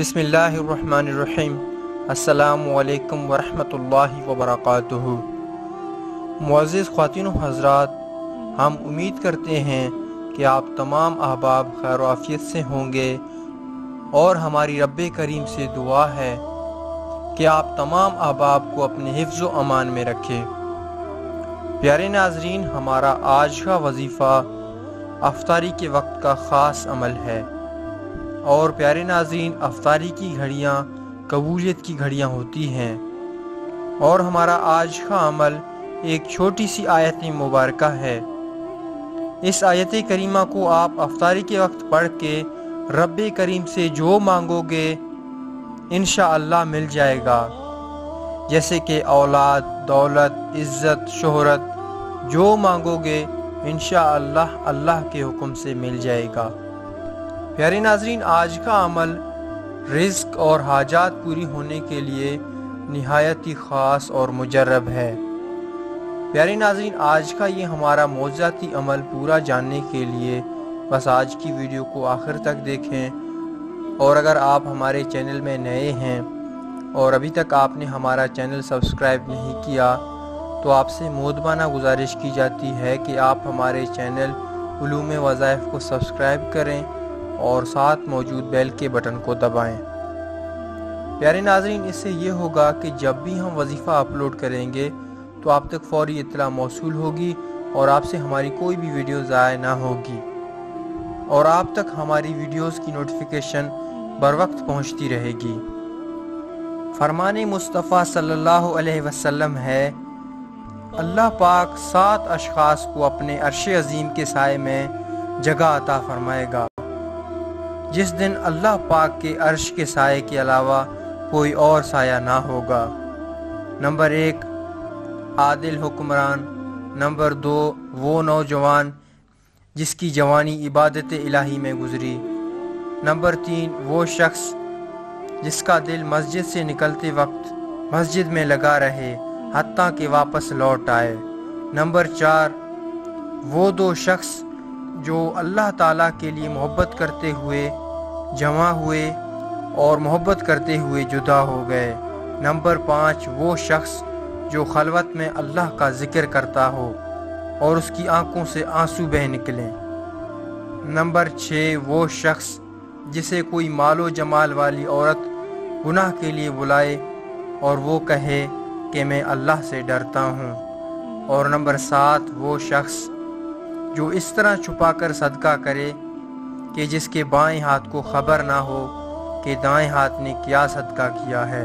बिसमीम अल्लाम वरहमतुल्लाहि वबरकातुहु मुआज़ ख़वातिन हज़रात हम उम्मीद करते हैं कि आप तमाम अहबाब खैर आफियत से होंगे और हमारी रब करीम से दुआ है कि आप तमाम अहबाब को अपने हिफ्ज़ अमान में रखें प्यारे नाजरीन हमारा आज का वजीफ़ा अफ्तारी के वक्त का ख़ास अमल है और प्यारे नाजरीन, अफ्तारी की घड़ियाँ, कबूलियत की घड़ियाँ होती हैं। और हमारा आज का अमल एक छोटी सी आयत मुबारक है। इस आयत करीमा को आप अफ्तारी के वक्त पढ़ के रब करीम से जो मांगोगे इन मिल जाएगा। जैसे कि औलाद, दौलत, इज़्ज़त, शोहरत, जो मांगोगे इन अल्लाह के हुक्म से मिल जाएगा। प्यारे नाजरीन, आज का अमल रिस्क और हाजात पूरी होने के लिए नहायत ही ख़ास और मुजरब है। प्यारे नाजरीन, आज का ये हमारा मौजाती अमल पूरा जानने के लिए बस आज की वीडियो को आखिर तक देखें। और अगर आप हमारे चैनल में नए हैं और अभी तक आपने हमारा चैनल सब्सक्राइब नहीं किया तो आपसे मोदबाना गुजारिश की जाती है कि आप हमारे चैनल ूम वज़ाइफ को सब्सक्राइब करें। और साथ मौजूद बेल के बटन को दबाएँ। प्यारे नाजरीन, इससे ये होगा कि जब भी हम वजीफ़ा अपलोड करेंगे तो आप तक फौरी इतला मौसू होगी और आपसे हमारी कोई भी वीडियो ज़ाय ना होगी। और आप तक हमारी वीडियोस की नोटिफिकेशन बर वक्त पहुँचती रहेगी। फरमान मुस्तफ़ा सल्लल्लाहु अलैहि वसल्लम है, अल्लाह पाक सात अशखास को अपने अरश अजीम के साय में जगह अता फरमाएगा। जिस दिन अल्लाह पाक के अर्श के साय के अलावा कोई और साया ना होगा। नंबर एक, आदिल हुक्मरान। नंबर दो, वो नौजवान जिसकी जवानी इबादत इलाही में गुजरी। नंबर तीन, वो शख्स जिसका दिल मस्जिद से निकलते वक्त मस्जिद में लगा रहे हती के वापस लौट आए। नंबर चार, वो दो शख्स जो अल्लाह ताला के लिए मोहब्बत करते हुए, जमा हुए और मोहब्बत करते हुए जुदा हो गए। नंबर पाँच, वो शख्स जो खलवत में अल्लाह का ज़िक्र करता हो और उसकी आँखों से आँसू बह निकले। नंबर छः, वो शख्स जिसे कोई मालो जमाल वाली औरत गुनाह के लिए बुलाए और वो कहे कि मैं अल्लाह से डरता हूँ। और नंबर सात, वो शख्स जो इस तरह छुपा कर सदका करे कि जिसके बाएँ हाथ को खबर ना हो कि दाएँ हाथ ने क्या सदका किया है।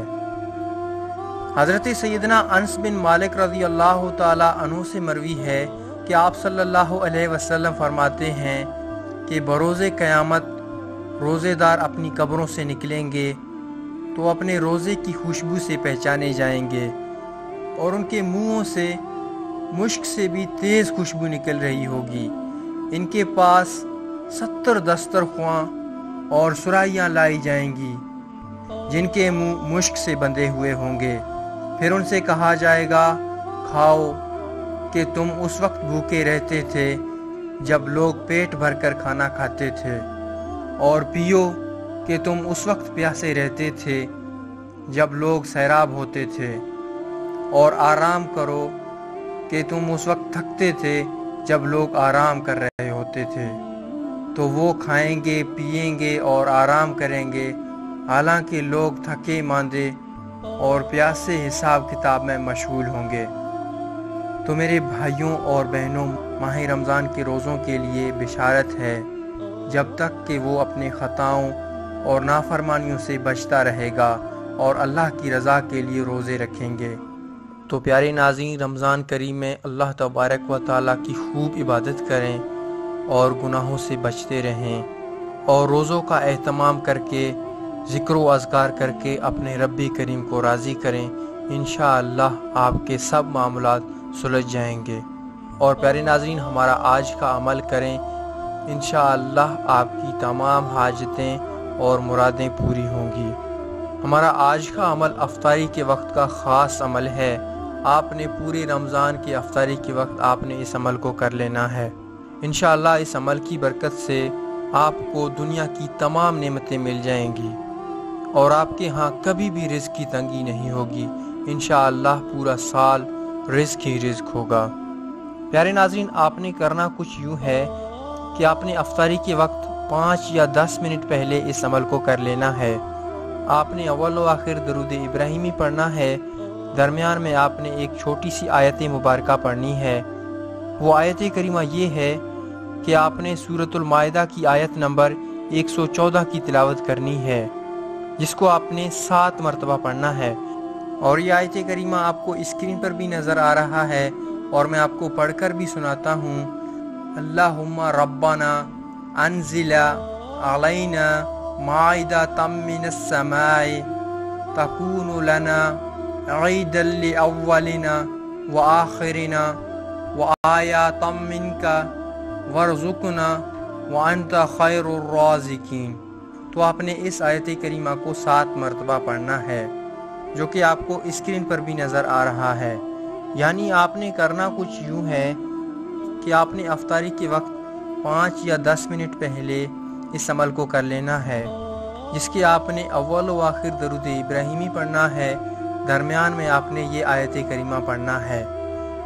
हज़रत सैदना अनस बिन मालिक रज़ी अल्लाह तु से मरवी है कि आप सल्लल्लाहु अलैहि वसल्लम फरमाते हैं कि बरोज़ क़यामत रोज़ेदार अपनी कब्रों से निकलेंगे तो अपने रोज़े की खुशबू से पहचाने जाएँगे और उनके मुँहों से मुश्क से भी तेज़ खुशबू निकल रही होगी। इनके पास सत्तर दस्तर खुआ और सुराइयाँ लाई जाएँगी, जिनके मुँह मुश्क से बंधे हुए होंगे। फिर उनसे कहा जाएगा, खाओ, कि तुम उस वक्त भूखे रहते थे, जब लोग पेट भरकर खाना खाते थे, और पियो, कि तुम उस वक्त प्यासे रहते थे, जब लोग सैराब होते थे, और आराम करो कि तुम उस वक्त थकते थे जब लोग आराम कर रहे होते थे। तो वो खाएँगे, पिएँगे और आराम करेंगे। हालाँकि लोग थके, मांदे और प्यासे हिसाब किताब में मशगूल होंगे। तो मेरे भाइयों और बहनों, माह रमज़ान के रोज़ों के लिए बिशारत है, जब तक कि वो अपने ख़ताओं और नाफरमानियों से बचता रहेगा और अल्लाह की रज़ा के लिए रोज़े रखेंगे। तो प्यारे नाजीन रमज़ान करीम में अल्लाह तबारक व ताली की खूब इबादत करें और गुनाहों से बचते रहें और रोज़ों का अहतमाम करके, ज़िक्र अजगार करके अपने रब्बी करीम को राज़ी करें। इन आपके सब मामला सुलझ जाएँगे। और प्यारे नाजीन हमारा आज का अमल करें। इन आपकी तमाम हाजतें और मुरादें पूरी होंगी। हमारा आज का अमल अफ्तारी के वक्त का ख़ास अमल है। आपने पूरे रमज़ान की अफ्तारी के वक्त आपने इस अमल को कर लेना है। इन इस अमल की बरकत से आपको दुनिया की तमाम नेमतें मिल जाएँगी और आपके यहाँ कभी भी रिस्क की तंगी नहीं होगी। इन पूरा साल रिस्क ही रिस्क होगा। प्यारे नाजरीन, आपने करना कुछ यूँ है कि आपने अफ्तारी के वक्त पाँच या दस मिनट पहले इस अमल को कर लेना है। आपने अव्वल आखिर दरुद इब्राहिमी पढ़ना है दरमियान में आपने एक छोटी सी आयत मुबारक पढ़नी है। वो आयत करीमा ये है कि आपने सूरतुलमायदा की आयत नंबर 114 की तिलावत करनी है, जिसको आपने सात मरतबा पढ़ना है। और ये आयत करीमा आपको स्क्रीन पर भी नज़र आ रहा है और मैं आपको पढ़कर भी सुनाता हूँ। अल्लाहुम्मा रब्बाना अनजिला अलैना तमिन तकून लना अव्वलिना व आखिरिना व आया तमिन का अंत खैर तो आपने इस आयत करीमा को सात मरतबा पढ़ना है, जो कि आपको स्क्रीन पर भी नज़र आ रहा है। यानी आपने करना कुछ यूँ है कि आपने अफ्तारी के वक्त पाँच या दस मिनट पहले इस अमल को कर लेना है, जिसके आपने अव्वल व आखिर दरुद इब्राहिमी पढ़ना है दरमियान में आपने ये आयत करीमा पढ़ना है,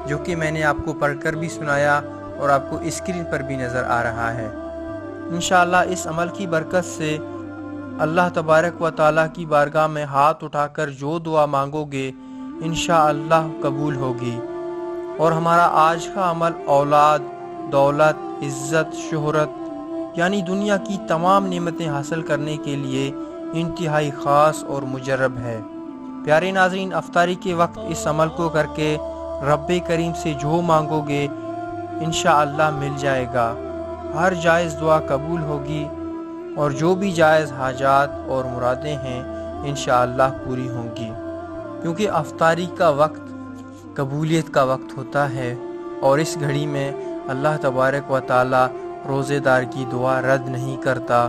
जो कि मैंने आपको पढ़कर भी सुनाया और आपको स्क्रीन पर भी नज़र आ रहा है। इन इस अमल की बरकत से अल्लाह तबारक व ताली की बारगाह में हाथ उठाकर जो दुआ मांगोगे इन कबूल होगी। और हमारा आज का अमल औलाद, दौलत, इज़्ज़त, शहरत, यानी दुनिया की तमाम नेमतें हासिल करने के लिए इंतहाई ख़ास और मुजरब है। प्यारे नाजरीन, अफ्तारी के वक्त इस अमल को करके रब करीम से जो मांगोगे इन मिल जाएगा। हर जायज़ दुआ कबूल होगी और जो भी जायज़ हाजात और मुरादें हैं इन पूरी होंगी। क्योंकि अफ्तारी का वक्त, कबूलियत का वक्त होता है और इस घड़ी में अल्लाह तबारक व ताली रोज़ेदार की दुआ रद्द नहीं करता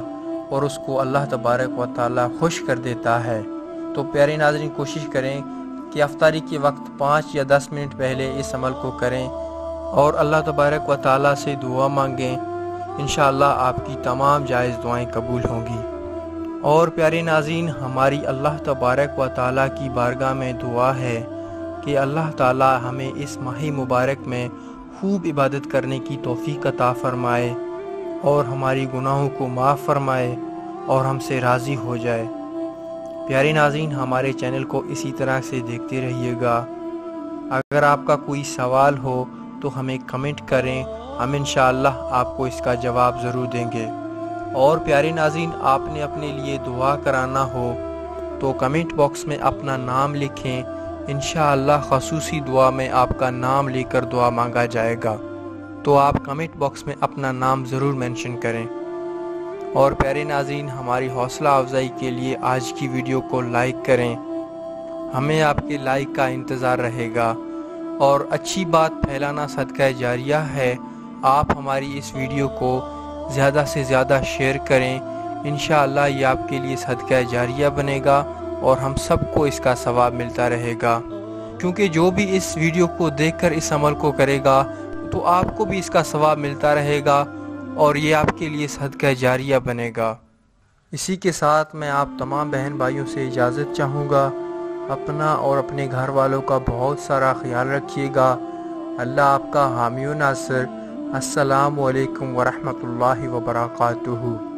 और उसको अल्लाह तबारक व ताली खुश कर देता है। तो प्यारे नाजरीन, कोशिश करें कि अफ्तारी के वक्त पाँच या दस मिनट पहले इस अमल को करें और अल्लाह तबारक व ताली से दुआ मांगें। इन आपकी तमाम जायज़ दुआएँ कबूल होंगी। और प्यारे नाजीन हमारी अल्लाह तबारक व ताली की बारगाह में दुआ है कि अल्लाह ताला हमें इस माह मुबारक में खूब इबादत करने की तोफ़ी अता फ़रमाए और हमारी गुनाहों को माफ़ फरमाए और हमसे राज़ी हो जाए। प्यारे नाजीन हमारे चैनल को इसी तरह से देखते रहिएगा। अगर आपका कोई सवाल हो तो हमें कमेंट करें। हम इन आपको इसका जवाब ज़रूर देंगे। और प्यारे नाजीन आपने अपने लिए दुआ कराना हो तो कमेंट बॉक्स में अपना नाम लिखें। इन खसूसी दुआ में आपका नाम लेकर दुआ मांगा जाएगा। तो आप कमेंट बॉक्स में अपना नाम ज़रूर मेंशन करें। और प्यारे नाजीन हमारी हौसला अफजाई के लिए आज की वीडियो को लाइक करें। हमें आपके लाइक का इंतज़ार रहेगा। और अच्छी बात फैलाना सदका जारिया है। आप हमारी इस वीडियो को ज़्यादा से ज़्यादा शेयर करें। इन ये आपके लिए सदका जारिया बनेगा और हम सबको इसका सवाब मिलता रहेगा। क्योंकि जो भी इस वीडियो को देखकर इस अमल को करेगा तो आपको भी इसका सवाब मिलता रहेगा। और ये आपके लिए सदका जारिया बनेगा। इसी के साथ मैं आप तमाम बहन भाइयों से इजाज़त चाहूँगा। अपना और अपने घर वालों का बहुत सारा ख्याल रखिएगा। अल्लाह आपका हामी नासर। असलकम वरहमल वबरकातुहू।